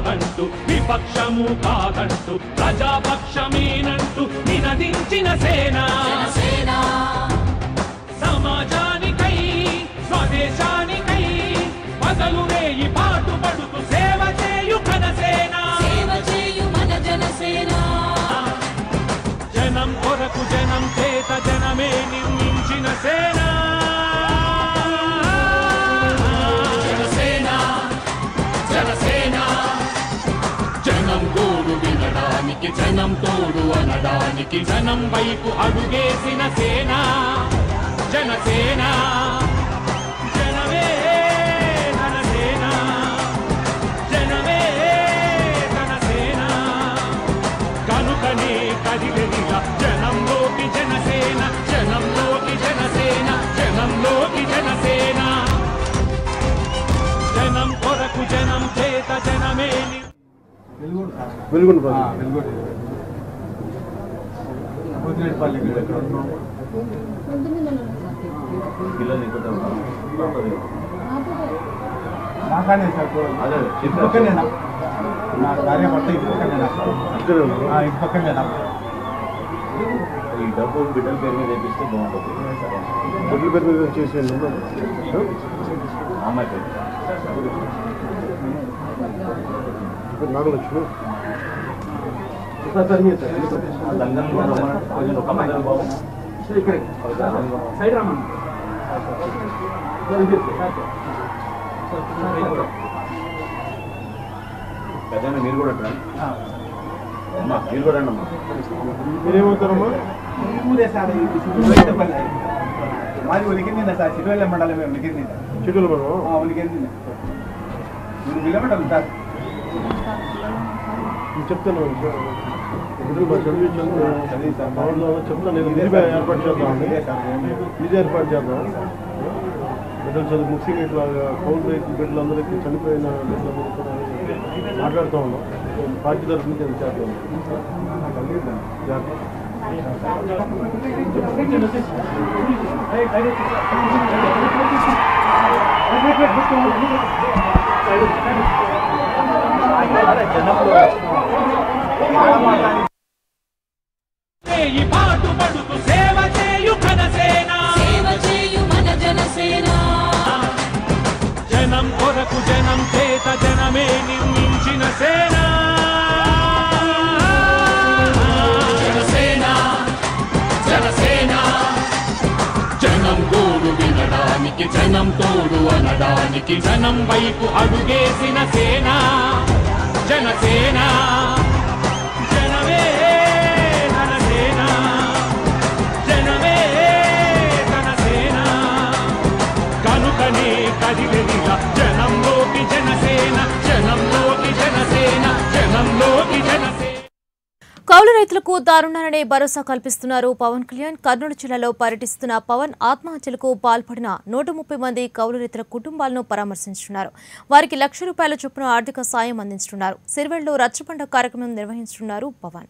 కాదంటూ విపక్షము కాదంటూ ప్రజాపక్షమేనంటూ నినదించిన సేనా. జనం తోడు అనడానికి జనం వైపు అడుగేసిన సేన. జనసేన. జనమే జనసేన జనమే జనసేన కనుకనే కదిలే వెలుగుండు నాకానే సార్ ఇటు పక్కనేనా నా భార్య భర్త ఇటు పక్కనేనా ఇక్కడే ఉన్నారు? ఆ, ఇటు పక్కనేనా ఈ డబ్బు బిడ్డల పేరు మీద వేపిస్తే బాగుంటుంది. బిడ్డల పేరు మీద చేసేయండి అమ్మాయి పేరు. నాగలక్ష్మి లంగన్ కొంచెం ఒక మందిరం బాబు సైడ్ రమ్మని పెద్ద మీరు కూడా అమ్మా మీరు కూడా అమ్మా మీరేమవుతారమ్మా. మాది ఉలికింది సార్ సిద్ధుల మండలం మేము ఉలికింది చెట్టులు మనం ఉలికింది మీరు విలమంటారు సార్ నేను చెప్తాను. చదివి చెప్తాను నేను ఇది ఏర్పాటు చేద్దామండి ఇది ఏర్పాటు చేద్దాం. బిడ్డలు చదువు ముఖ్యంగా ఇట్లా కౌలు రైతు బిడ్డలందరికీ చనిపోయిన మాట్లాడుతూ ఉన్నాం. పార్టీ తరఫు నుంచి అది చేద్దాం. జాగ్రత్త. ఈ పాటు పడుతూ సేవ చేయు కనసేన సేవ చేయు మన జనసేన జనం కొరకు జనం చేత జనమే నిర్మించిన సేన జనసేన జనసేన జనం గోడు వినడానికి జనం తోడు అనడానికి జనం వైపు అడుగేసిన సేన జనసేన కౌలు రైతులకు దారుణాలనే భరోసా కల్పిస్తున్నారు పవన్ కళ్యాణ్. కర్నూలు జిల్లాలో పర్యటిస్తున్న పవన్ ఆత్మహత్యలకు పాల్పడిన నూట ముప్పై మంది కౌలు రైతుల కుటుంబాలను పరామర్శించున్నారు. వారికి లక్ష రూపాయల చొప్పున ఆర్థిక సాయం అందించనున్నారు సిరివెల్లో రచ్చబండ కార్యక్రమం నిర్వహించనున్నారు పవన్.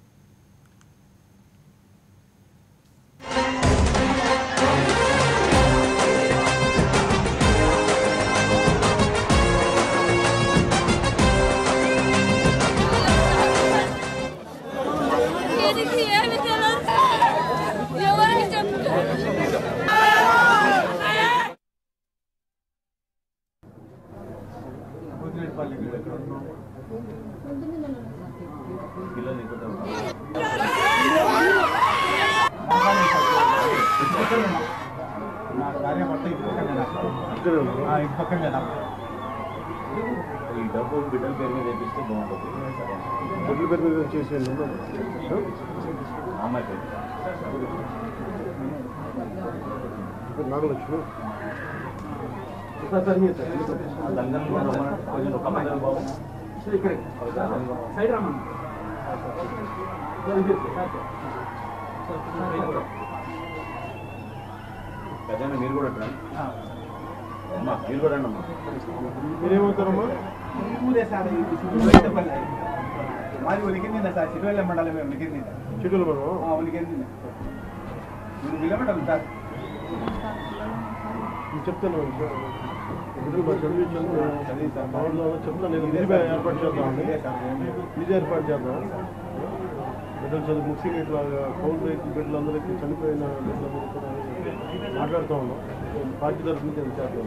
డబ్బు బిడ్డల పేరు మీద వేపిస్తే బాగుంటుంది. బిడ్డల పేరు మీద చేసేయండి అమ్మాయి పేరు. నాగలక్ష్మి సైడ్ పెద్ద మీరు కూడా అమ్మా మీరు కూడా అమ్మా మీరేమవుతారమ్మా? ఊరే సార్ ఇది సిద్ధులైతపల్లి మాది ఉలికింది సార్ సిద్ధుల మండలం మేము ఉలికింది చిట్టులు మనం ఉలికింది మీరు కిలోమీటర్లు సార్ నేను చెప్తాను చెప్తాను నేను నిధి ఏర్పాటు చేద్దాం నిధి ఏర్పాటు చేద్దాం బిడ్డలు చదువు ముఖ్యంగా ఇట్లా కౌలు రైతు బిడ్డలందరికీ చనిపోయిన బిడ్డలందరికీ మాట్లాడుతూ ఉన్నాం. పార్టీ తరఫు నుంచి అది చేద్దాం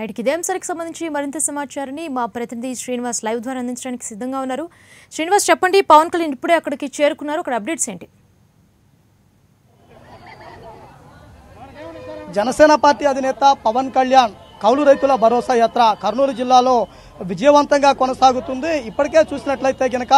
రైట్కి ఇదే అంశానికి సంబంధించి మరింత సమాచారాన్ని మా ప్రతినిధి శ్రీనివాస్ లైవ్ ద్వారా అందించడానికి సిద్ధంగా ఉన్నారు. శ్రీనివాస్ చెప్పండి పవన్ కళ్యాణ్ ఇప్పుడే అక్కడికి చేరుకున్నారు. అక్కడ అప్డేట్స్ ఏంటి? జనసేన పార్టీ అధినేత పవన్ కళ్యాణ్ కౌలు రైతుల భరోసా యాత్ర కర్నూలు జిల్లాలో విజయవంతంగా కొనసాగుతుంది. ఇప్పటికే చూసినట్లయితే గనక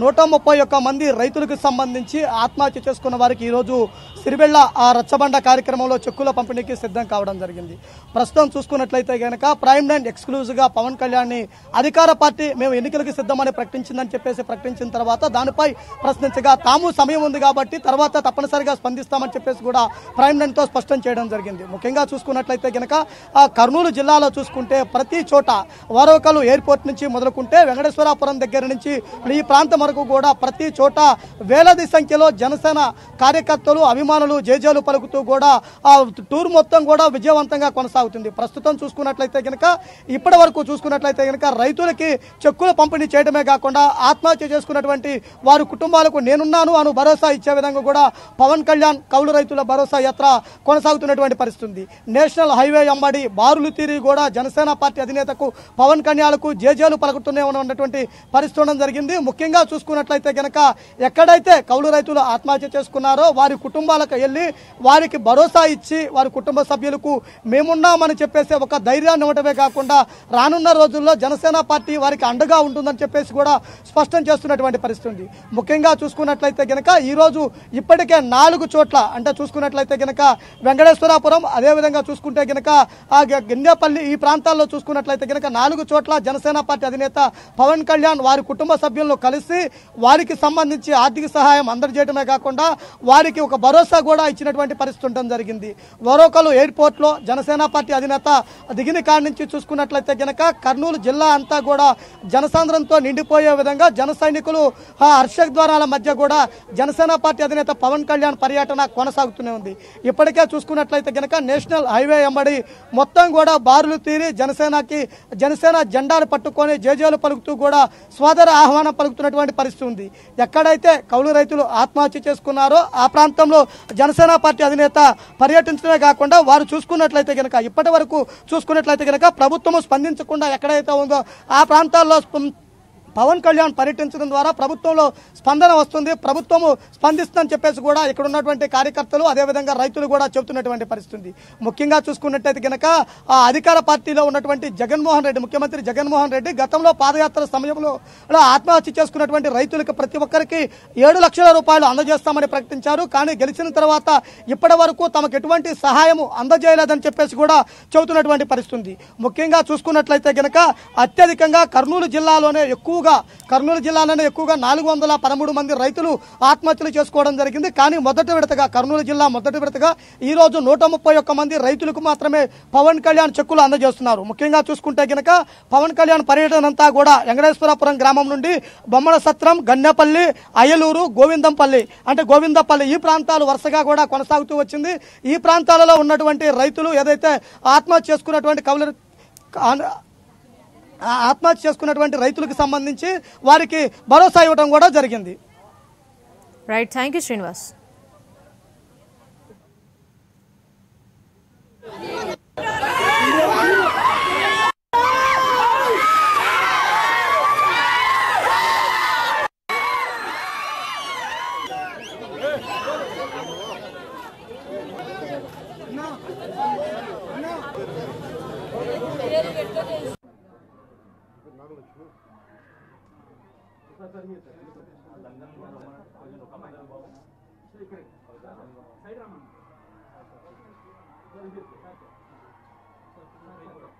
నూట ముప్పై ఒక్క మంది రైతులకు సంబంధించి ఆత్మహత్య చేసుకున్న వారికి ఈరోజు సిరిబెళ్ళ ఆ రచ్చబండ కార్యక్రమంలో చెక్కుల పంపిణీకి సిద్ధం కావడం జరిగింది. ప్రస్తుతం చూసుకున్నట్లయితే గనక ప్రైమ్ నైన్ ఎక్స్క్లూజివ్గా పవన్ కళ్యాణ్ని అధికార పార్టీ మేము ఎన్నికలకు సిద్ధమని ప్రకటించిందని చెప్పేసి ప్రకటించిన తర్వాత దానిపై ప్రశ్నించగా తాము సమయం ఉంది కాబట్టి తర్వాత తప్పనిసరిగా స్పందిస్తామని చెప్పేసి కూడా ప్రైమ్ లైన్తో స్పష్టం చేయడం జరిగింది. ముఖ్యంగా చూసుకున్నట్లయితే గనక కర్నూలు కర్నూలు జిల్లాలో చూసుకుంటే ప్రతి చోట వరవకలు ఎయిర్పోర్ట్ నుంచి మొదలుకుంటే వెంకటేశ్వరాపురం దగ్గర నుంచి ఈ ప్రాంతం వరకు కూడా ప్రతి చోట వేలాది సంఖ్యలో జనసేన కార్యకర్తలు అభిమానులు జేజేలు పలుకుతూ కూడా ఆ టూర్ మొత్తం కూడా విజయవంతంగా కొనసాగుతుంది. ప్రస్తుతం చూసుకున్నట్లయితే గనక ఇప్పటి వరకు చూసుకున్నట్లయితే కనుక రైతులకి చెక్కులు పంపిణీ చేయడమే కాకుండా ఆత్మహత్య చేసుకున్నటువంటి వారి కుటుంబాలకు నేనున్నాను అను భరోసా ఇచ్చే విధంగా కూడా పవన్ కళ్యాణ్ కౌలు రైతుల భరోసా యాత్ర కొనసాగుతున్నటువంటి పరిస్థితి నేషనల్ హైవే అమ్మడి బారులు తీరి కూడా జనసేన పార్టీ అధినేతకు పవన్ కళ్యాణ్కు జేజేలు పలుకుతూనే ఉన్నటువంటి పరిస్థితి ఉండడం జరిగింది. ముఖ్యంగా చూసుకున్నట్లయితే గనక ఎక్కడైతే కౌలు రైతులు ఆత్మహత్య చేసుకున్నారో వారి కుటుంబాలకు వెళ్ళి వారికి భరోసా ఇచ్చి వారి కుటుంబ సభ్యులకు మేమున్నామని చెప్పేసి ఒక ధైర్యాన్ని ఇవ్వటమే కాకుండా రానున్న రోజుల్లో జనసేన పార్టీ వారికి అండగా ఉంటుందని చెప్పేసి కూడా స్పష్టం చేస్తున్నటువంటి పరిస్థితి ఉంది. ముఖ్యంగా చూసుకున్నట్లయితే గనక ఈ రోజు ఇప్పటికే నాలుగు చోట్ల అంటే చూసుకున్నట్లయితే గనక వెంకటేశ్వరాపురం అదేవిధంగా చూసుకుంటే గనక ఆ ఈ ప్రాంతాల్లో చూసుకున్నట్లయితే గనక నాలుగు చోట్ల జనసేన పార్టీ అధినేత పవన్ కళ్యాణ్ వారి కుటుంబ సభ్యులను కలిసి వారికి సంబంధించి ఆర్థిక సహాయం అందజేయడమే కాకుండా వారికి ఒక భరోసా కూడా ఇచ్చినటువంటి పరిస్థితి ఉండడం జరిగింది. వరోకలు ఎయిర్పోర్ట్లో జనసేన పార్టీ అధినేత దిగిన కాడి నుంచి చూసుకున్నట్లయితే గనక కర్నూలు జిల్లా అంతా కూడా జనసాంద్రంతో నిండిపోయే విధంగా జన సైనికులు ఆ హర్షద్వారాల మధ్య కూడా జనసేన పార్టీ అధినేత పవన్ కళ్యాణ్ పర్యటన కొనసాగుతూనే ఉంది. ఇప్పటికే చూసుకున్నట్లయితే గనక నేషనల్ హైవే ఎంబడి మొత్తం కూడా బారులు తీరి జనసేనకి జనసేన జెండాలు పట్టుకొని జేజేలు పలుకుతూ కూడా సోదర ఆహ్వానం పలుకుతున్నటువంటి పరిస్థితి ఉంది. ఎక్కడైతే కౌలు రైతులు ఆత్మహత్య చేసుకున్నారో ఆ ప్రాంతంలో జనసేన పార్టీ అధినేత పర్యటించడమే కాకుండా వారు చూసుకున్నట్లయితే గనక ఇప్పటి వరకు చూసుకున్నట్లయితే గనక ప్రభుత్వం స్పందించకుండా ఎక్కడైతే ఉందో ఆ ప్రాంతాల్లో పవన్ కళ్యాణ్ పర్యటించడం ద్వారా ప్రభుత్వంలో స్పందన వస్తుంది. ప్రభుత్వము స్పందిస్తుందని చెప్పేసి కూడా ఇక్కడ ఉన్నటువంటి కార్యకర్తలు అదేవిధంగా రైతులు కూడా చెబుతున్నటువంటి పరిస్థితి ముఖ్యంగా చూసుకున్నట్టయితే కనుక ఆ అధికార పార్టీలో ఉన్నటువంటి జగన్మోహన్ రెడ్డి ముఖ్యమంత్రి జగన్మోహన్ రెడ్డి గతంలో పాదయాత్ర సమయంలో ఆత్మహత్య చేసుకున్నటువంటి రైతులకు ప్రతి ఒక్కరికి ఏడు లక్షల రూపాయలు అందజేస్తామని ప్రకటించారు. కానీ గెలిచిన తర్వాత ఇప్పటి వరకు తమకు ఎటువంటి సహాయము అందజేయలేదని చెప్పేసి కూడా చెబుతున్నటువంటి పరిస్థితి ముఖ్యంగా చూసుకున్నట్లయితే గనక అత్యధికంగా కర్నూలు జిల్లాలోనే ఎక్కువ ఎక్కువగా కర్నూలు జిల్లాలోనే ఎక్కువగా నాలుగు వందల పదమూడు మంది రైతులు ఆత్మహత్యలు చేసుకోవడం జరిగింది. కానీ మొదటి విడతగా కర్నూలు జిల్లా మొదటి విడతగా ఈ రోజు నూట ముప్పై ఒక్క మంది రైతులకు మాత్రమే పవన్ కళ్యాణ్ చెక్కులు అందజేస్తున్నారు. ముఖ్యంగా చూసుకుంటే గనక పవన్ కళ్యాణ్ పర్యటన అంతా కూడా వెంకటేశ్వరపురం గ్రామం నుండి బొమ్మల సత్రం గన్నెపల్లి అయ్యలూరు గోవిందంపల్లి అంటే గోవిందపల్లి ఈ ప్రాంతాలు వరుసగా కూడా కొనసాగుతూ వచ్చింది. ఈ ప్రాంతాలలో ఉన్నటువంటి రైతులు ఏదైతే ఆత్మహత్య చేసుకున్నటువంటి కవులు ఆత్మహత్య చేసుకున్నటువంటి రైతులకు సంబంధించి వారికి భరోసా ఇవ్వడం కూడా జరిగింది. Right thank you Srinivas sir మీరు సార్ లంగన్ కూడా రమ్మనండి. కొంచెం ఒక